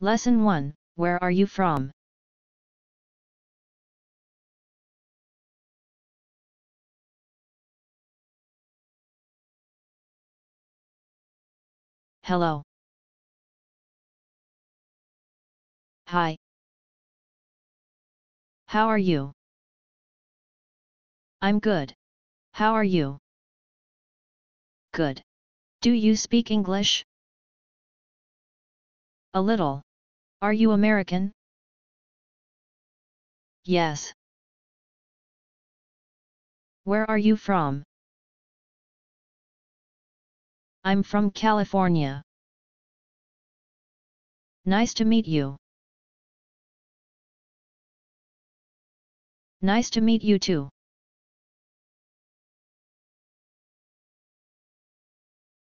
Lesson 1 Where are you from? Hello. Hi. How are you? I'm good. How are you? Good. Do you speak English? A little. Are you American? Yes. Where are you from? I'm from California. Nice to meet you. Nice to meet you too.